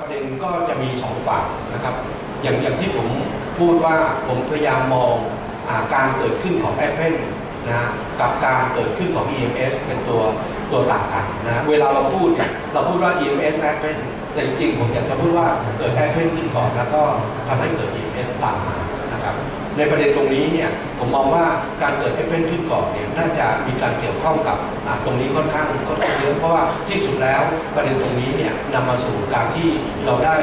ประเด็นก็จะมีสองฝั่งนะครับ อย่างอย่างที่ผมพูดว่าผมพยายามมองอการเกิดขึ้นของ Apple นะกับการเกิดขึ้นของ EMS เป็นตัวตัวต่างกันนะเวลาเราพูดเนี่ยเราพูดว่า EMS Apple แต่จริงๆผมอยากจะพูดว่าเกิด Apple ขึ้นก่อนแล้วก็ทำให้เกิด EMS ตามมานะครับ ในประเด็นตรงนี้เนี่ยผมมองว่าการเกิด Apple ขึ้นก่อนเนี่ยน่าจะมีการเกี่ยวข้องกับตรงนี้ค่อนข้างค่อนข้างเยอะเพราะว่าที่สุดแล้วประเด็นตรงนี้เนี่ยนำมาสู่การที่เราได้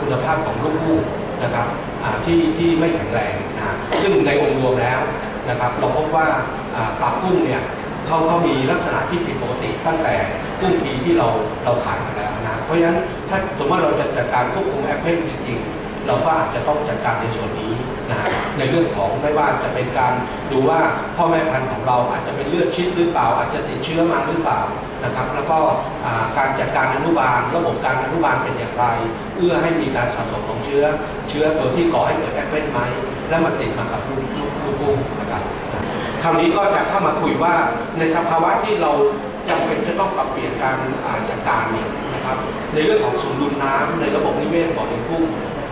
คุณภาพของลูกคู่นะครับที่ที่ไม่แข็งแรงนะซึ่งในองค์รวมแล้วนะครับเราพบว่าอ่าตับกุ้งเนี่ยเขาเขามีลักษณะที่ผิดปกติตั้งแต่กุ้งทีที่เราเราขายมาแล้วนะเพราะฉะนั้นถ้าสมมติเราจะจัดการควบคุมแอปเปิลจริงๆ เราก็อาจจะต้องจัดการในส่วนนี้ นะในเรื่องของไม่ว่าจะเป็นการดูว่าพ่อแม่พันธุ์ของเราอาจจะเป็นเลือดชิดหรือเปล่า อาจจะติดเชื้อมาหรือเปล่านะครับ แล้วก็การจัดการอนุบาลระบบการอนุบาลเป็นอย่างไร เอื้อให้มีการสะสมของเชื้อ เชื้อตัวที่ก่อให้เกิดแอปเปิลไหมและมันติดมากับลูกลูกลูกนะครับคราวนี้ก็จะเข้ามาคุยว่าในสภาวะที่เราจำเป็นจะต้องปรับเปลี่ยนการจัดการเนี่ยนะครับ ในเรื่องของสมดุลน้ำในระบบนิเวศบ่อเลี้ยงกุ้ง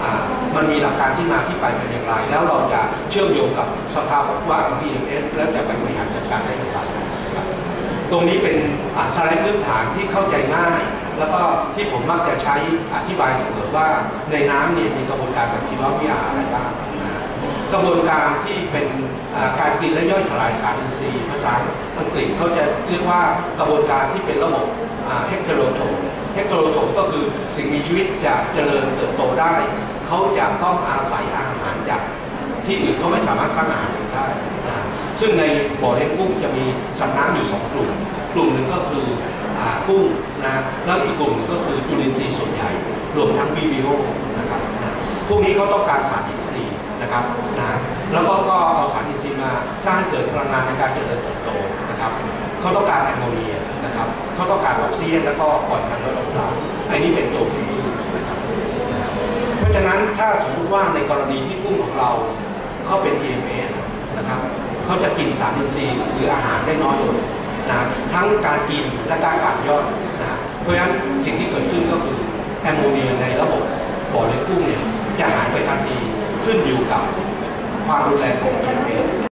อ่า มันมีหลักการที่มาที่ไปเป็นอย่างไร แล้วเราจะเชื่อมโยงกับสภาวะว่าของ EMS แล้วจะไปบริหารจัดการได้อย่างไรตรงนี้เป็นอ่าสไลด์พื้นฐานที่เข้าใจง่าย แล้วก็ที่ผมมักจะใช้อธิบายเสมอว่าในน้ำเนี่ยมีกระบวนการทางชีววิทยาอะไรบ้างกระบวนการที่เป็นการกินและย่อยสลายสารอินทรีย์ภาษาอังกฤษเขาจะเรียกว่ากระบวนการที่เป็นระบบ คือสิ่งมีชีวิตจะเจริญเติบโตได้ เขาจะต้องอาศัยอาหารจากที่อื่นเขาไม่สามารถสร้างอาหารเองได้นะซึ่งในบ่อเลี้ยงกุ้งจะมีสัตว์น้ำอยู่สองกลุ่ม กลุ่มหนึ่งก็คือกุ้งนะแล้วอีกกลุ่มหนึ่งก็คือจุลินทรีย์ส่วนใหญ่รวมทั้งบีบิโอนะครับนะพวกนี้เขาต้องการสารอินทรีย์นะครับนะแล้วก็ก็เอาสารอินทรีย์มาสร้างเกิดพลังงานในการเจริญเติบโตนะครับเขาต้องการแอมโมเนีย นะครับเขาต้องการออกซิเจนแล้วก็ปล่อยคาร์บอนไดออกไซด์อันนี้เป็นตัวพื้นนะครับเพราะฉะนั้นถ้าสมมติว่าในกรณีที่กุ้งของเราเขาเป็น EMS นะครับเขาจะกินสารอินทรีย์หรืออาหารได้น้อยลงนะทั้งการกินและการการย่อยนะเพราะฉะนั้นสิ่งที่เกิดขึ้นก็คือแอมโมเนียในระบบบ่อเลี้ยงกุ้งเนี่ยจะหายไปทันทีขึ้นอยู่กับความรุนแรงของ